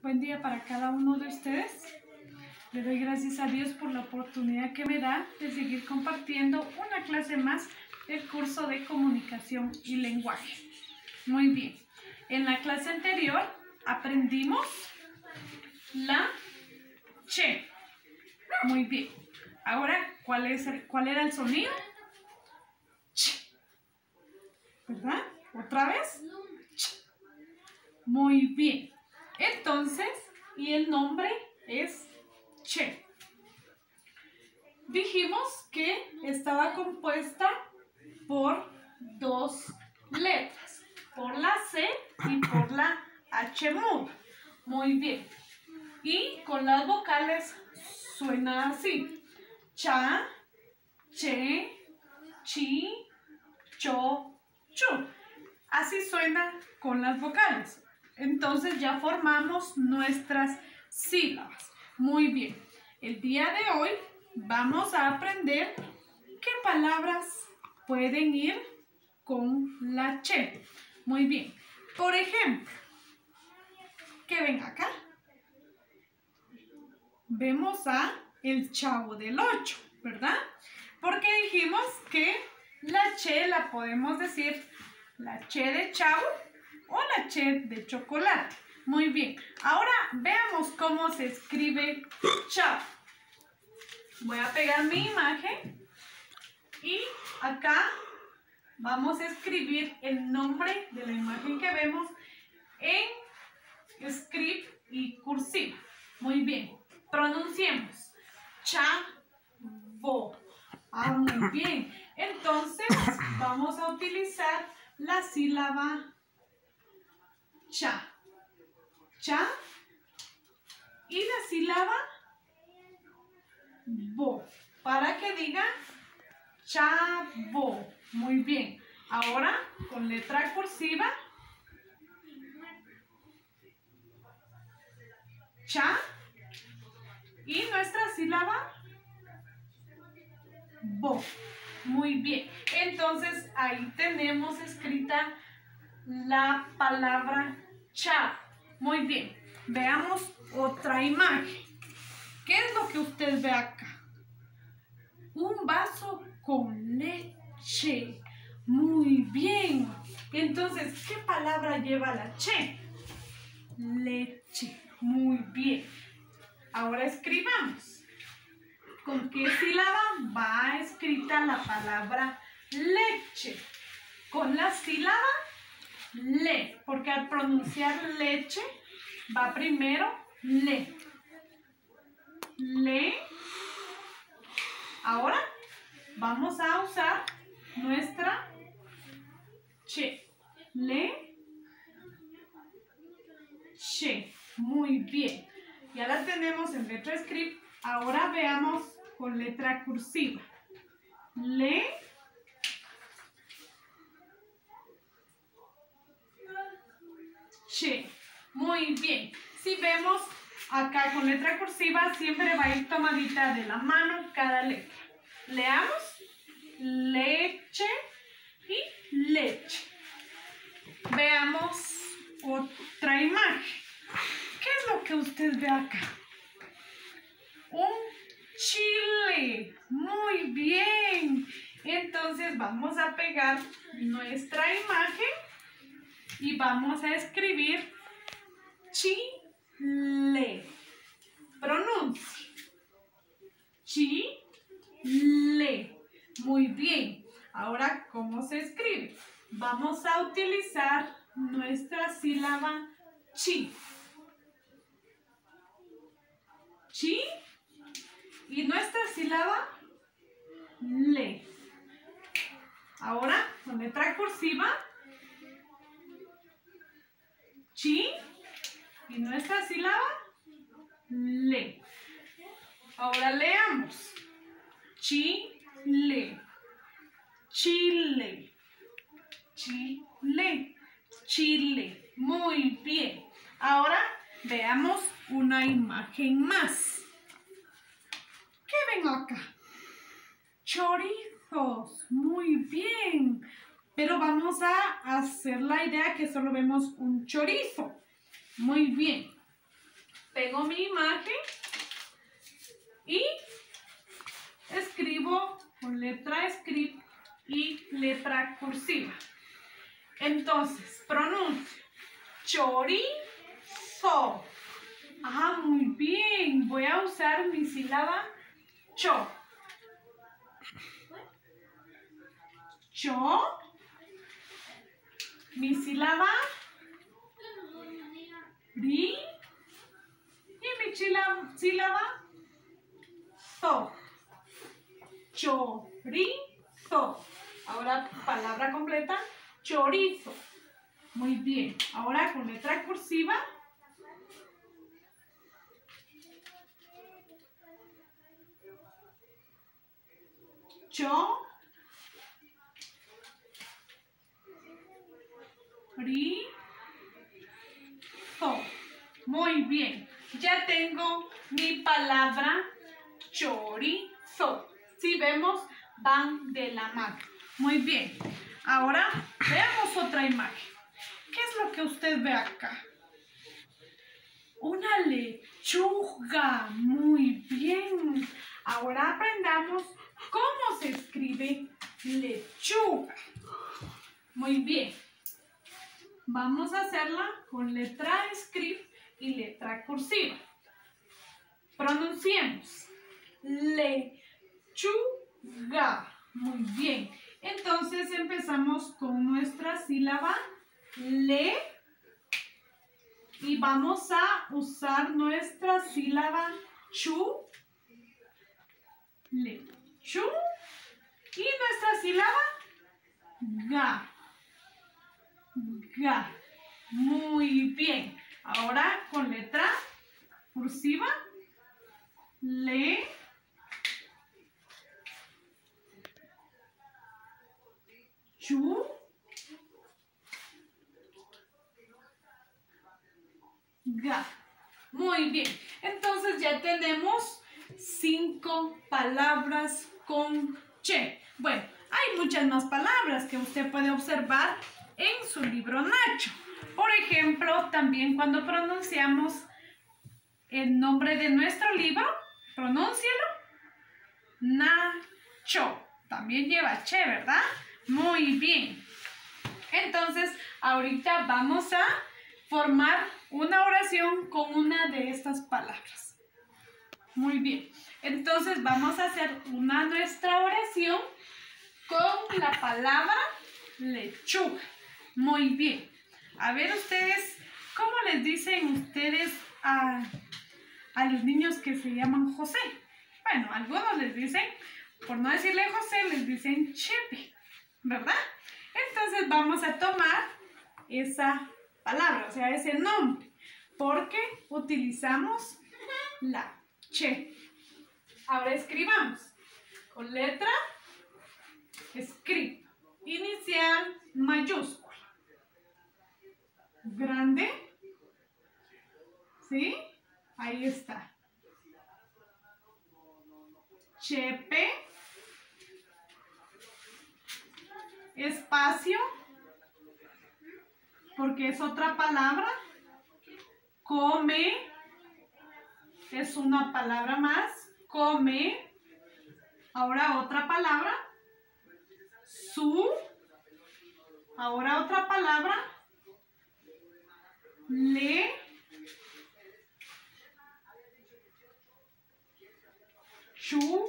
Buen día para cada uno de ustedes. Le doy gracias a Dios por la oportunidad que me da de seguir compartiendo una clase más del curso de comunicación y lenguaje. Muy bien. En la clase anterior aprendimos la che. Muy bien. Ahora, ¿cuál, es ¿cuál era el sonido? Ch. ¿Verdad? ¿Otra vez? Ch. Muy bien. Entonces, y el nombre es Che. Dijimos que estaba compuesta por dos letras, por la C y por la H. Muy bien. Y con las vocales suena así. Cha, che, chi, cho, chu. Así suena con las vocales. Entonces ya formamos nuestras sílabas. Muy bien. El día de hoy vamos a aprender qué palabras pueden ir con la che. Muy bien. Por ejemplo, ¿qué ven acá? Vemos a el chavo del 8, ¿verdad? Porque dijimos que la che la podemos decir la che de chavo o la che de chocolate. Muy bien. Ahora veamos cómo se escribe chavo. Voy a pegar mi imagen y acá vamos a escribir el nombre de la imagen que vemos en script y cursiva. Muy bien. Pronunciemos. Chavo. Ah, muy bien. Entonces vamos a utilizar la sílaba cha. Cha. Y la sílaba bo. Para que diga chavo. Muy bien. Ahora con letra cursiva. Cha. Y nuestra sílaba bo. Muy bien. Entonces ahí tenemos escrita la palabra cha. Muy bien. Veamos otra imagen. ¿Qué es lo que usted ve acá? Un vaso con leche. Muy bien. Entonces, ¿qué palabra lleva la che? Leche. Muy bien. Ahora escribamos. ¿Con qué sílaba va escrita la palabra leche? Con la sílaba le, porque al pronunciar leche va primero le. Le. Ahora vamos a usar nuestra che. Le. Che. Muy bien. Ya la tenemos en letra script. Ahora veamos con letra cursiva. Le. Che. Muy bien. Si vemos acá con letra cursiva, siempre va a ir tomadita de la mano cada letra. Leamos. Leche y leche. Veamos otra imagen. ¿Qué es lo que usted ve acá? Un chile. Muy bien. Entonces vamos a pegar nuestra imagen y vamos a escribir chile. Pronuncie. Chile. Muy bien. Ahora, ¿cómo se escribe? Vamos a utilizar nuestra sílaba chi. Chi. Y nuestra sílaba le. Ahora, con letra cursiva, chi. Y nuestra sílaba le. Ahora leamos. Chile. Chile. Chile. Chile. Muy bien. Ahora veamos una imagen más. ¿Qué ven acá? Chorizos. Muy bien. Pero vamos a hacer la idea que solo vemos un chorizo. Muy bien. pego mi imagen y escribo con letra script y letra cursiva. Entonces, pronuncio chorizo. Ah, muy bien. Voy a usar mi sílaba cho. Cho. Mi sílaba ri. Y mi sílaba so. Chorizo. Ahora palabra completa, chorizo. Muy bien. Ahora con letra cursiva. Cho. Ri. Muy bien. Ya tengo mi palabra chorizo. Si vemos, van de la mano. Muy bien. Ahora veamos otra imagen. ¿Qué es lo que usted ve acá? Una lechuga. Muy bien. Ahora aprendamos cómo se escribe lechuga. Muy bien. Vamos a hacerla con letra script y letra cursiva. Pronunciemos. Lechuga. Muy bien. Entonces empezamos con nuestra sílaba le y vamos a usar nuestra sílaba chu, le, chu y nuestra sílaba ga, ga. Muy bien. Ahora con letra cursiva, le, chu, ga. Muy bien. Entonces ya tenemos cinco palabras con che. Bueno, hay muchas más palabras que usted puede observar en su libro Nacho. Por ejemplo, también cuando pronunciamos el nombre de nuestro libro, pronúncielo. Nacho. También lleva che, ¿verdad? Muy bien. Entonces, ahorita vamos a formar una oración con una de estas palabras. Muy bien. Entonces vamos a hacer una nuestra oración con la palabra lechuga. Muy bien. A ver ustedes, ¿cómo les dicen ustedes a, a los niños que se llaman José? Bueno, algunos les dicen, por no decirle José, les dicen Chepe, ¿verdad? Entonces vamos a tomar esa palabra, o sea, ese nombre, porque utilizamos la che. Ahora escribamos con letra, script, inicial, mayúscula, grande, ¿sí? Ahí está. Chepe, espacio, porque es otra palabra. Come es una palabra más. Come. Ahora otra palabra. Su. Ahora otra palabra. Le. Chu.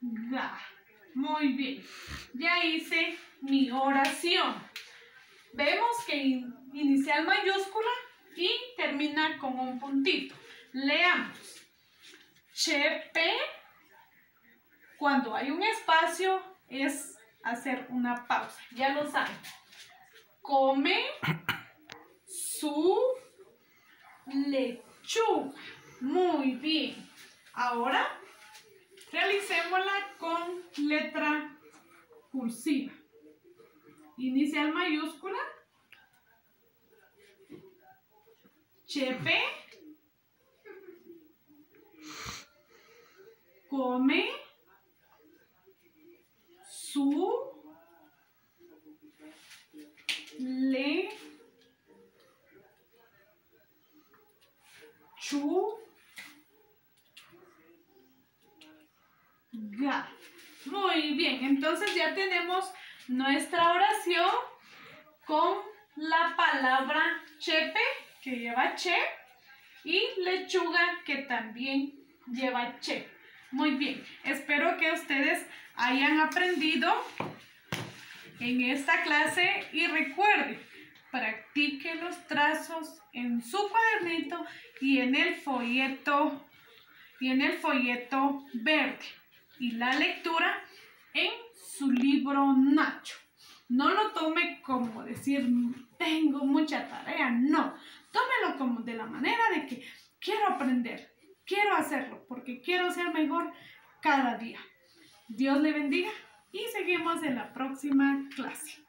Ga. Muy bien. Ya hice mi oración. Vemos que inicial mayúscula y termina con un puntito. Leamos. Chepe, cuando hay un espacio, es hacer una pausa. Ya lo saben. Come su lechuga. Muy bien. Ahora, realicémosla con letra cursiva inicial mayúscula, Chepe come su le Chu. Ga. Muy bien, entonces ya tenemos nuestra oración con la palabra chepe, que lleva che, y lechuga, que también lleva che. Muy bien, espero que ustedes hayan aprendido en esta clase y recuerden, practique los trazos en su cuadernito y en el folleto y en el folleto verde y la lectura en su libro Nacho. No lo tome como decir tengo mucha tarea, no. Tómelo como de la manera de que quiero aprender, quiero hacerlo porque quiero ser mejor cada día. Dios le bendiga y seguimos en la próxima clase.